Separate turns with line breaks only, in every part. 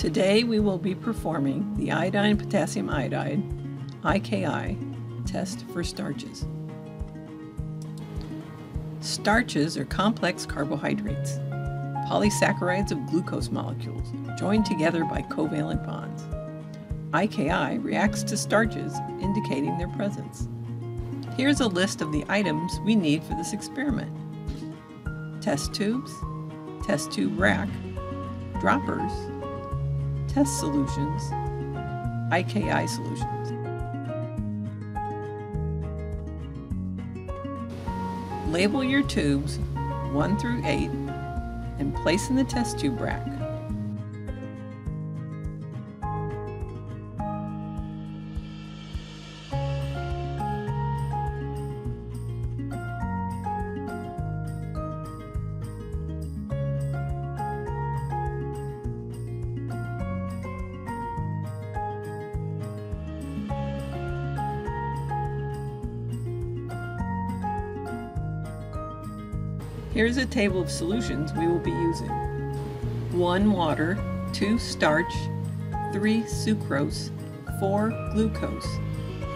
Today we will be performing the iodine potassium iodide IKI test for starches. Starches are complex carbohydrates, polysaccharides of glucose molecules joined together by covalent bonds. IKI reacts to starches, indicating their presence. Here's a list of the items we need for this experiment. Test tubes, test tube rack, droppers, test solutions, IKI solutions. Label your tubes 1 through 8 and place in the test tube rack. Here's a table of solutions we will be using. 1 water, 2 starch, 3 sucrose, 4 glucose,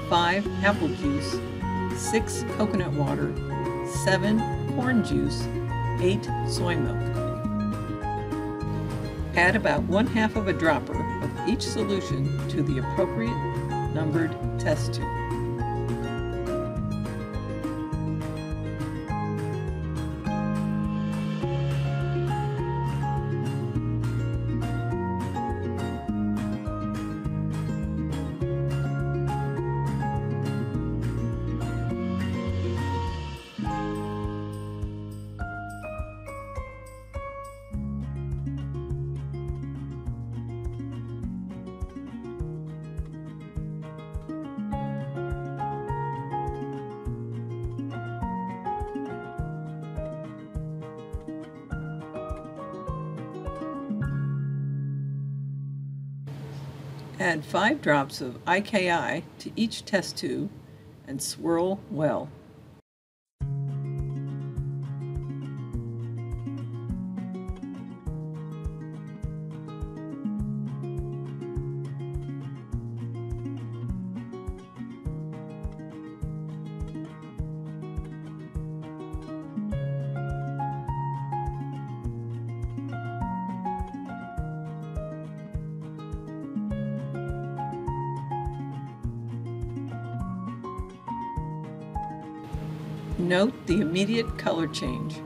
5 apple juice, 6 coconut water, 7 corn juice, 8 soy milk. Add about one half of a dropper of each solution to the appropriate numbered test tube. Add 5 drops of IKI to each test tube and swirl well. Note the immediate color change.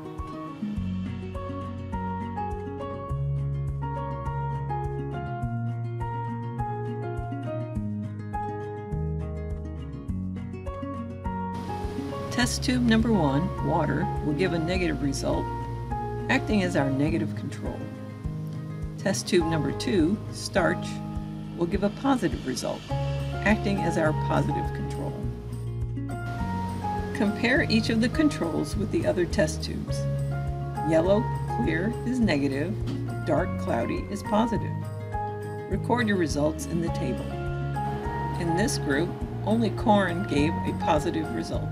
Test tube number one, water, will give a negative result, acting as our negative control. Test tube number two, starch, will give a positive result, acting as our positive control. Compare each of the controls with the other test tubes. Yellow, clear is negative, dark, cloudy is positive. Record your results in the table. In this group, only corn gave a positive result.